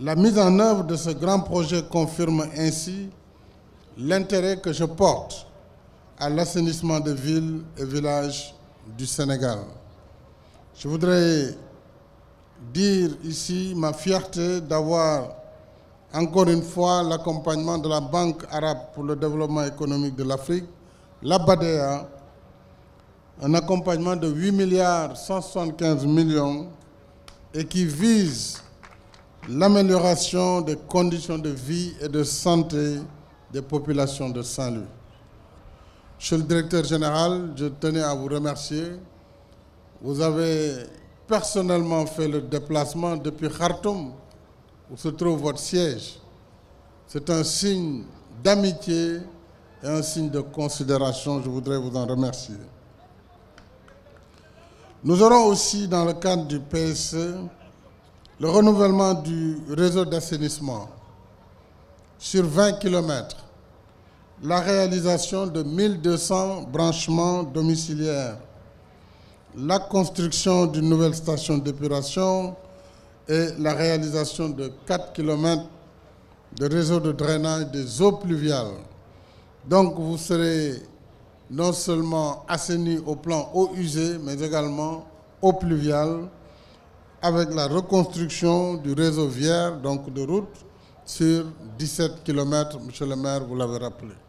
La mise en œuvre de ce grand projet confirme ainsi l'intérêt que je porte à l'assainissement des villes et villages du Sénégal. Je voudrais dire ici ma fierté d'avoir encore une fois l'accompagnement de la Banque arabe pour le développement économique de l'Afrique, la BADEA, un accompagnement de 8 milliards 175 millions et qui vise l'amélioration des conditions de vie et de santé des populations de Saint-Louis. Monsieur le directeur général, je tenais à vous remercier. Vous avez personnellement fait le déplacement depuis Khartoum, où se trouve votre siège. C'est un signe d'amitié et un signe de considération. Je voudrais vous en remercier. Nous aurons aussi, dans le cadre du PSE, le renouvellement du réseau d'assainissement sur 20 km, la réalisation de 1200 branchements domiciliaires, la construction d'une nouvelle station d'épuration et la réalisation de 4 km de réseau de drainage des eaux pluviales. Donc vous serez non seulement assaini au plan eau usée, mais également eau pluviale, avec la reconstruction du réseau viaire, donc de route, sur 17 km, Monsieur le maire, vous l'avez rappelé.